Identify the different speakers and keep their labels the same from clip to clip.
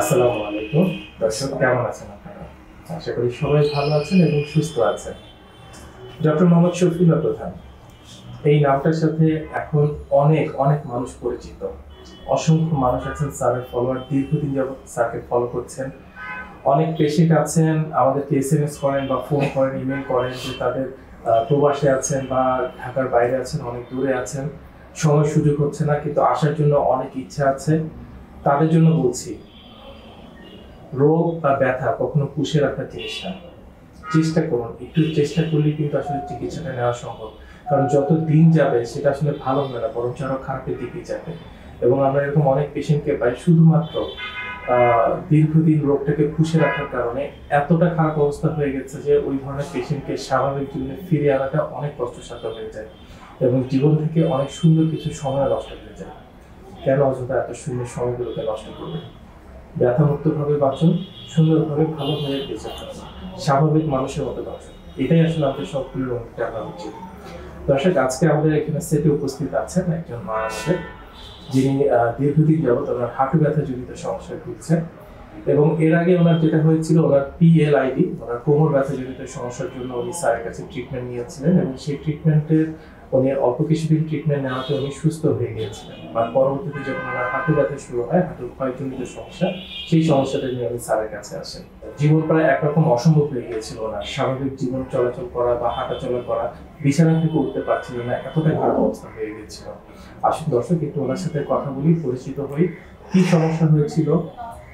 Speaker 1: আসসালামু আলাইকুম। দর্শক, কেমন আছেন আপনারা? আশা করি সবাই ভালো আছেন এবং সুস্থ আছেন। ডক্টর মোহাম্মদ শফিউল্লাহ প্রধান, এই নামটার সাথে এখন অনেক অনেক মানুষ পরিচিত। অসংখ্য মানুষ আছেন, স্যারের ফলোয়ার দীর্ঘদিন যাবত স্যারকে ফলো করছেন। অনেক পেশেন্ট আছেন আমাদেরকে এস এম এস করেন বা ফোন করেন ইমেল করেন যে তাদের প্রবাসে আছেন বা ঢাকার বাইরে আছেন, অনেক দূরে আছেন। সময় সুযোগ হচ্ছে না, কিন্তু আসার জন্য অনেক ইচ্ছা আছে। তাদের জন্য বলছি রোগ বা ব্যথা কখনো পুষে রাখার জিনিস না। চেষ্টা করুন। একটু চেষ্টা করলেই কিন্তু আসলে চিকিৎসাটা নেওয়া সম্ভব। কারণ যত দিন যাবে সেটা আসলে ভালো হবে না বরং আরও খারাপের দিকে যাবে। এবং আমরা এরকম অনেক পেশেন্টকে পাই শুধুমাত্র দীর্ঘদিন রোগটাকে পুষে রাখার কারণে এতটা খারাপ অবস্থা হয়ে গেছে যে ওই ধরনের পেশেন্টকে স্বাভাবিক জীবনে ফিরে আনাটা অনেক কষ্টসাধ্য হয়ে যায় এবং জীবন থেকে অনেক সুন্দর কিছু সময় নষ্ট হয়ে যায়। কেন অযথা এত সুন্দর সময়গুলোকে নষ্ট করবে? ব্যথামুক্তভাবে বাঁচুন, সুন্দরভাবে ভালোভাবে বেঁচে থাকুন। স্বাভাবিক মানুষের মতো বাঁচুন। এটাই আসলে আমাদের সবগুলোর আনা উচিত। দর্শক, আজকে আমাদের এখানে সেটে উপস্থিত আছেন একজন মা আমাদের যিনি দীর্ঘদিন যাবত ওনার হাঁটু ব্যথা জনিত সমস্যায় ভুগছেন এবং এর আগে ওনার যেটা হয়েছিল, ওনার পিএলআইডি ওনার কোমর ব্যথা জনিত সমস্যার জন্য উনি স্যারের কাছে ট্রিটমেন্ট নিয়েছিলেন এবং সেই ট্রিটমেন্টের উনি অল্প কিছুদিন ট্রিটমেন্ট নেওয়াতে উনি সুস্থ হয়ে গিয়েছিলেন। আর পরবর্তীতে যখন ওনার হাঁটু ব্যথা শুরু হয়, হাঁটুর ক্ষয়জনিত সমস্যা, সেই সমস্যাটা নিয়ে উনি স্যারের কাছে আসেন। জীবন প্রায় একরকম অসম্ভব হয়ে গিয়েছিল ওনার। স্বাভাবিক জীবন চলাচল করা বা হাঁটাচলা করা, বিছানা থেকে উঠতে পারছিল না, এতটাই খারাপ অবস্থা হয়ে গিয়েছিল। আসুন দর্শক, একটু ওনার সাথে কথা বলি, পরিচিত হই। কি সমস্যা হয়েছিল?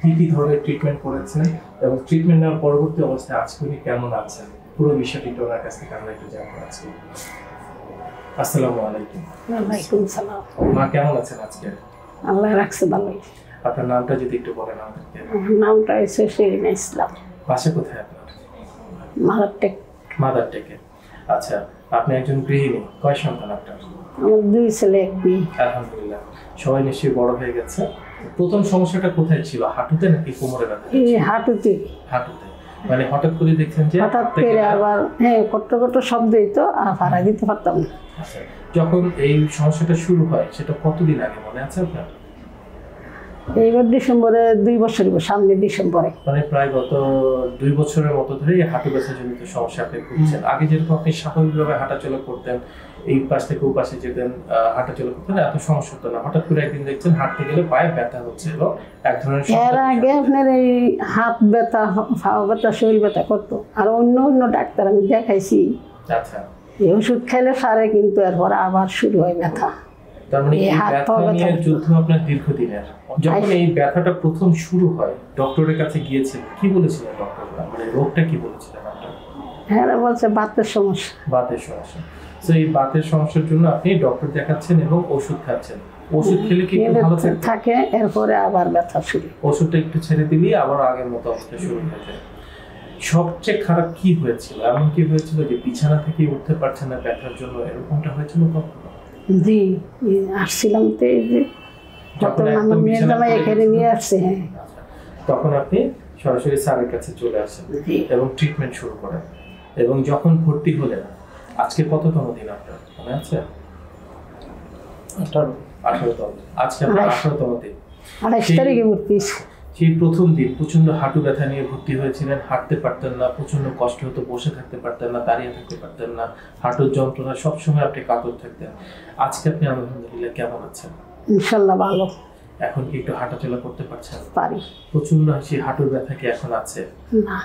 Speaker 1: কি কি ধরনের ট্রিটমেন্ট করেছেন? এবং ট্রিটমেন্ট নেওয়ার পরবর্তী অবস্থায় আজকে উনি কেমন আছেন? পুরো বিষয়টি ওনার কাছ থেকে আমরা একটু জানতে আছি আসসালামু আলাইকুম।
Speaker 2: ওয়ালাইকুম সালাম।
Speaker 1: মা কেমন আছেন আজকে?
Speaker 2: আল্লাহ রাখছে ভালোই।
Speaker 1: আপনার নামটা যদি একটু বলেন আমাদেরকে।
Speaker 2: আমার নামটা হয়েছে শেরিনা ইসলাম।
Speaker 1: বাসা কোথায় আপনার? মাদার টেকে। আচ্ছা আপনি একজন গৃহিণী কয় সন্তান আপনার?
Speaker 2: আমার দুই ছেলে এক মেয়ে।
Speaker 1: আলহামদুলিল্লাহ সবাই নিশ্চয়ই বড় হয়ে গেছে। প্রথম সমস্যাটা কোথায় ছিল হাঁটুতে নাকি কোমরে ব্যথা
Speaker 2: এই হাঁটুতে।
Speaker 1: হাঁটুতে। মানে হঠাৎ করে দেখছেন যে
Speaker 2: হঠাৎ করে আবার হ্যাঁ কট্ট কট্ট শব্দই তো আর ভাড়া দিতে পারতাম না।
Speaker 1: আচ্ছা, যখন এই সমস্যাটা শুরু হয় সেটা কতদিন আগে মনে আছে আপনার?
Speaker 2: এইবার ডিসেম্বরে দুই বছর সামনে ডিসেম্বরে।
Speaker 1: মানে প্রায় গত দুই বছরের মতো ধরে হাঁটু ব্যথা জনিত সমস্যা আপনি ভুগছেন। আগে যেরকম আপনি স্বাভাবিকভাবে হাঁটাচলা করতেন এই পাশ থেকে ও পাশে যেতেন হাঁটাচলা করতেন এত সমস্যা হতো না। হঠাৎ করে একদিন দেখছেন হাঁটতে গেলে পায়ে ব্যথা হচ্ছে এবং এক ধরনের
Speaker 2: এর আগে আপনার এই হাত ব্যথা পা ব্যথা শরীর ব্যথা করতো। আর অন্য অন্য ডাক্তার আমি দেখাইছি।
Speaker 1: আচ্ছা।
Speaker 2: এই ওষুধ খেলে সারে কিন্তু এরপর আবার শুরু হয় ব্যথা।
Speaker 1: তার মানে
Speaker 2: এই
Speaker 1: ব্যথা নিয়ে যুদ্ধ আপনার দীর্ঘদিনের। যখন এই ব্যথাটা প্রথম শুরু হয় ডক্টরের কাছে গিয়েছেন কি বলেছিলেন ডক্টররা? মানে রোগটা কি বলেছিলেন আপনার?
Speaker 2: হ্যাঁ বলছে বাতের সমস্যা।
Speaker 1: বাতের সমস্যা। তো এই বাতের সমস্যার জন্য আপনি ডক্টর দেখাচ্ছেন এবং ওষুধ খাচ্ছেন। ওষুধ খেলে কি ভালো থাকে
Speaker 2: থাকে এরপরে আবার ব্যথা শুরু।
Speaker 1: ওষুধটা একটু ছেড়ে দিলি আবার আগের মতো অবস্থা শুরু হয়ে যায়। সবচেয়ে খারাপ কি হয়েছিল? এমন কি হয়েছিল যে বিছানা থেকে উঠতে পারছে না ব্যথার জন্য এরকমটা হয়েছিল কখনো?
Speaker 2: জি আসছিলাম তো এই যে।
Speaker 1: যখন
Speaker 2: তখন আমার মেয়ের জামাই এখানে নিয়ে আসছে হ্যাঁ।
Speaker 1: তখন আপনি সরাসরি স্যারের কাছে চলে আসেন এবং ট্রিটমেন্ট শুরু করেন। এবং যখন ভর্তি হলেন আজকে কততম দিন আপনার? মনে আছে?
Speaker 3: আঠারো।
Speaker 1: আঠারোতম। আজকে আপনার আঠারোতম দিন।
Speaker 2: আঠাইশ তারিখে ভর্তি হয়েছি।
Speaker 1: সেই প্রথম দিন প্রচণ্ড হাঁটু ব্যথা নিয়ে ভর্তি হয়েছিলেন। হাঁটতে পারতেন না প্রচণ্ড কষ্ট হতো বসে থাকতে পারতেন না দাঁড়িয়ে থাকতে পারতেন না হাঁটুর যন্ত্রণা সবসময় আপনি কাতর থাকতেন। আজকে আপনি আলহামদুলিল্লাহ কেমন আছেন?
Speaker 2: ইনশাল্লাহ ভালো।
Speaker 1: এখন কি একটু হাঁটাচলা করতে পারছেন?
Speaker 2: পারি।
Speaker 1: প্রচণ্ড সেই হাঁটুর ব্যথা কি এখন আছে?
Speaker 2: না।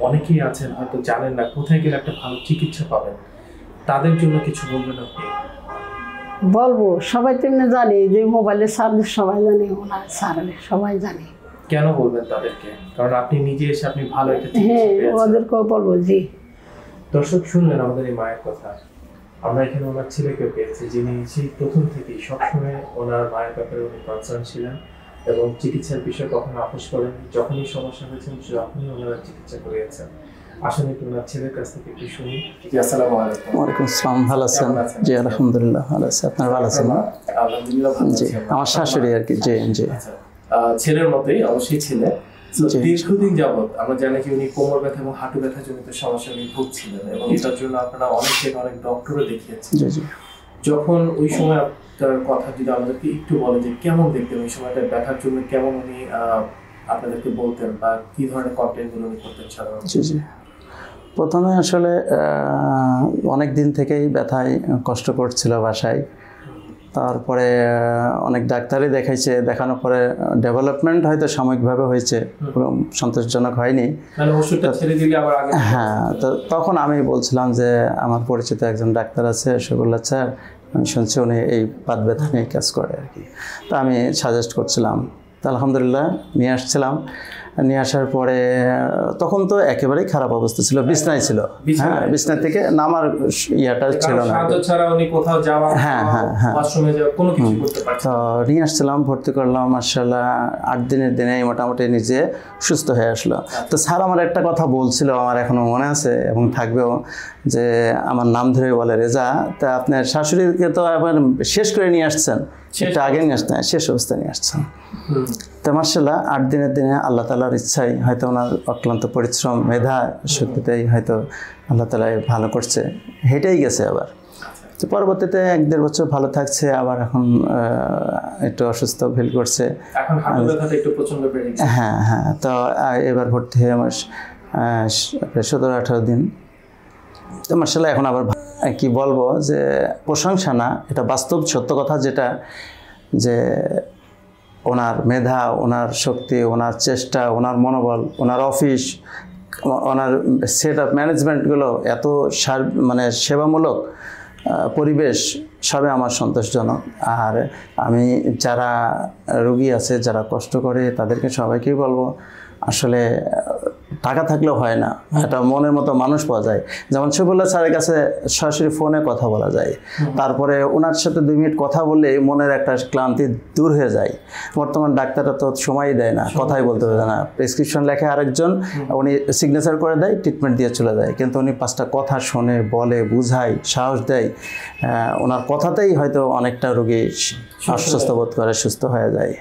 Speaker 1: অনেকেই আছেন হয়তো জানেন না কোথায় গেলে একটা ভালো চিকিৎসা পাবেন? তাদের জন্য কিছু বলবেন আপনি?
Speaker 2: বলব সবাই তেমনি জানে যে মোবাইলে সার্ভিস সবাই জানে ওনার সারে সবাই জানে।
Speaker 1: কেন বলবেন তাদেরকে? কারণ আপনি নিজে এসে আপনি ভালো একটা
Speaker 2: হ্যাঁ
Speaker 1: চিকিৎসা পেয়েছেন।
Speaker 2: ওদেরকেও বলব জি।
Speaker 1: দর্শক শুনলেন আমাদের এই মায়ের কথা। আমরা এখানে ওনার ছেলেকে পেয়েছি যিনি সেই প্রথম থেকেই সবসময় ওনার মায়ের ব্যাপারে উনি কনসার্ন ছিলেন এবং চিকিৎসার বিষয়ে কখনো আপোষ করেন যখনই সমস্যা হয়েছেন যখনই ওনারা চিকিৎসা করিয়েছেন। আসলে একটু ওনার ছেলের কাছ থেকে একটু শুনি। জি আসসালামু আলাইকুম।
Speaker 3: ওয়ালাইকুম আসসালাম ভালো আছেন? জি আলহামদুলিল্লাহ ভালো আছি। আপনার ভালো আছেন?
Speaker 1: আলহামদুলিল্লাহ
Speaker 3: জি
Speaker 1: আমার
Speaker 3: শাশুড়ি আর কি জি জি।
Speaker 1: আচ্ছা, ছেলের মতোই অবশ্যই ছেলে। দীর্ঘদিন যাবত আমরা জানি যে উনি কোমর ব্যথা এবং হাঁটু ব্যথা জনিত সমস্যা নিয়ে ভুগছিলেন এবং এটার জন্য আপনারা অনেক জায়গায় অনেক ডক্টরও দেখিয়েছেন। যখন ওই সময় আপনার কথা যদি আমাদেরকে একটু বলে যে কেমন দেখতেন ওই সময়টা ব্যথার জন্য কেমন উনি আপনাদেরকে বলতেন বা কি ধরনের কন্টেন্টগুলো উনি করতেন সাধারণত?
Speaker 3: প্রথমে আসলে অনেক দিন থেকেই ব্যথায় কষ্ট করছিল বাসায়। তারপরে অনেক ডাক্তারই দেখাইছে দেখানোর পরে ডেভেলপমেন্ট হয়তো সাময়িকভাবে হয়েছে পুরো সন্তোষজনক হয়নি। হ্যাঁ তো তখন আমি বলছিলাম যে আমার পরিচিত একজন ডাক্তার আছে শফিউল্লাহ স্যার আমি শুনছি উনি এই পাত ব্যথা নিয়ে কাজ করে আর কি। তো আমি সাজেস্ট করছিলাম। তো আলহামদুলিল্লাহ নিয়ে আসছিলাম। নিয়ে আসার পরে তখন তো একেবারেই খারাপ অবস্থা ছিল বিছনায় ছিল। হ্যাঁ বিছনা থেকে নামার ইয়াটা ছিল না। হ্যাঁ, হ্যাঁ, হ্যাঁ। তো নিয়ে আসছিলাম ভর্তি করলাম মার্শাল্লাহ আট দিনের দিনে মোটামুটি নিজে সুস্থ হয়ে আসলো। তো স্যার আমার একটা কথা বলছিল আমার এখনও মনে আছে এবং থাকবেও যে আমার নাম ধরে বলে রেজা তা আপনার শাশুড়িকে তো এখন শেষ করে নিয়ে আসছেন। সেটা আগে নিয়ে আসতেন শেষ অবস্থায় নিয়ে আসছেন। তো মার্শাল্লাহ আট দিনের দিনে আল্লাহ তালার ইচ্ছাই হয়তো ওনার অক্লান্ত পরিশ্রম মেধা শক্তিতেই হয়তো আল্লাহ তালাই ভালো করছে। হেঁটেই গেছে আবার। তো পরবর্তীতে এক দেড় বছর ভালো থাকছে আবার এখন একটু অসুস্থ ফিল করছে। হ্যাঁ হ্যাঁ তো এবার ভর্তি হয়ে আমার সতেরো আঠারো দিন। তো মার্শাল্লাহ এখন আবার কি বলব যে প্রশংসা না এটা বাস্তব সত্য কথা যেটা যে ওনার মেধা, ওনার শক্তি, ওনার চেষ্টা, ওনার মনোবল, ওনার অফিস, ওনার সেট আপ ম্যানেজমেন্টগুলো এত সার মানে সেবামূলক পরিবেশ সবে আমার সন্তোষজনক। আর আমি যারা রুগী আছে, যারা কষ্ট করে, তাদেরকে সবাইকেই বলব, আসলে টাকা থাকলেও হয় না। একটা মনের মতো মানুষ পাওয়া যায়। যেমন শফিউল্লাহ স্যারের কাছে সরাসরি ফোনে কথা বলা যায়। তারপরে ওনার সাথে দুই মিনিট কথা বললে মনের একটা ক্লান্তি দূর হয়ে যায়। বর্তমান ডাক্তাররা তো সময়ই দেয় না কথাই বলতে পারে না। প্রেসক্রিপশন লেখে আরেকজন উনি সিগনেচার করে দেয় ট্রিটমেন্ট দিয়ে চলে যায়। কিন্তু উনি পাঁচটা কথা শোনে বলে বুঝায় সাহস দেয়। ওনার কথাতেই হয়তো অনেকটা রোগী আশ্বস্ত বোধ করে সুস্থ হয়ে যায়।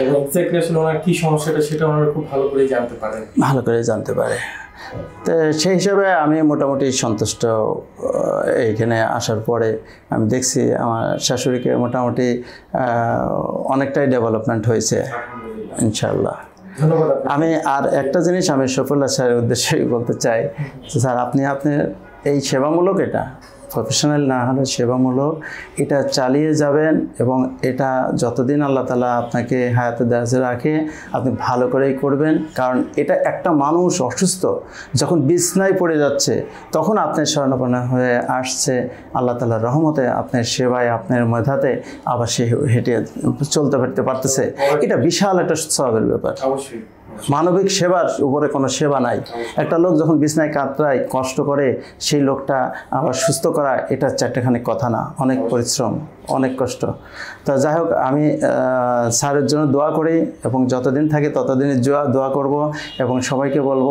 Speaker 1: এবং এক্স্যাক্টলি আসলে ওনার কি সমস্যাটা সেটা ওনারা খুব ভালো করে জানতে পারেন।
Speaker 3: ভালো করে জানতে পারে। তো সেই হিসাবে আমি মোটামুটি সন্তুষ্ট এইখানে আসার পরে আমি দেখছি আমার শাশুড়িকে মোটামুটি অনেকটাই ডেভেলপমেন্ট হয়েছে ইনশাল্লাহ আমি আর একটা জিনিস আমি সফুল্লাহ স্যারের উদ্দেশ্যে বলতে চাই স্যার আপনি আপনি এই সেবামূলক এটা? প্রফেশনাল না হলে সেবামূলক। এটা চালিয়ে যাবেন এবং এটা যতদিন আল্লাহ তালা আপনাকে হায়াতে দাজে রাখে আপনি ভালো করেই করবেন। কারণ এটা একটা মানুষ অসুস্থ যখন বিছনায় পড়ে যাচ্ছে তখন আপনার স্বর্ণপন্ন হয়ে আসছে। আল্লাহ তালার রহমতে আপনার সেবায় আপনার মেধাতে আবার সে হেঁটে চলতে ফিরতে পারতেছে। এটা বিশাল একটা সবের ব্যাপার।
Speaker 1: অবশ্যই।
Speaker 3: মানবিক সেবার উপরে কোনো সেবা নাই। একটা লোক যখন বিছনায় কাতরায় কষ্ট করে সেই লোকটা আবার সুস্থ করা এটা চারটেখানি কথা না। অনেক পরিশ্রম অনেক কষ্ট। তো যাই হোক আমি স্যারের জন্য দোয়া করি এবং যতদিন থাকে ততদিনই জোয়া দোয়া করব এবং সবাইকে বলব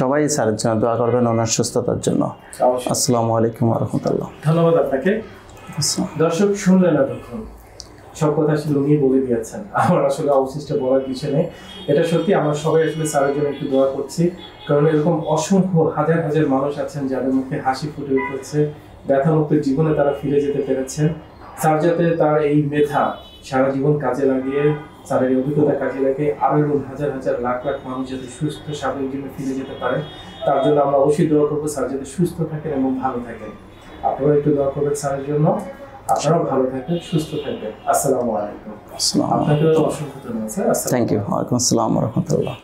Speaker 3: সবাই স্যারের জন্য দোয়া করবেন ওনার সুস্থতার জন্য। আসসালামু আলাইকুম রহমতুল্লাহ।
Speaker 1: ধন্যবাদ আপনাকে। দর্শক শুনলেন এতক্ষণ। সব কথা আসলে বলে দিয়েছেন। আমার আসলে অবশিষ্ট বলার কিছু নেই। এটা সত্যি আমরা সবাই আসলে স্যারের জন্য একটু দোয়া করছি। কারণ এরকম অসংখ্য হাজার হাজার মানুষ আছেন যাদের মুখে হাসি ফুটে উঠেছে, ব্যথামুক্ত জীবনে তারা ফিরে যেতে পেরেছেন। স্যার যাতে তার এই মেধা সারা জীবন কাজে লাগিয়ে, স্যারের অভিজ্ঞতা কাজে লাগিয়ে আরও এরকম হাজার হাজার লাখ লাখ মানুষ যাতে সুস্থ, স্বাভাবিক জীবনে ফিরে যেতে পারে, তার জন্য আমরা অবশ্যই দোয়া করব স্যার যাতে সুস্থ থাকেন এবং ভালো থাকেন। আপনারা একটু দোয়া করবেন স্যারের জন্য। আপনারাও ভালো থাকবেন সুস্থ থাকবেন। আসসালামু আলাইকুম। আপনাকে অসংখ্য ধন্যবাদ স্যার।
Speaker 3: থ্যাংক ইউ ওয়ালাইকুম আসসালাম রহমতুল্লাহ।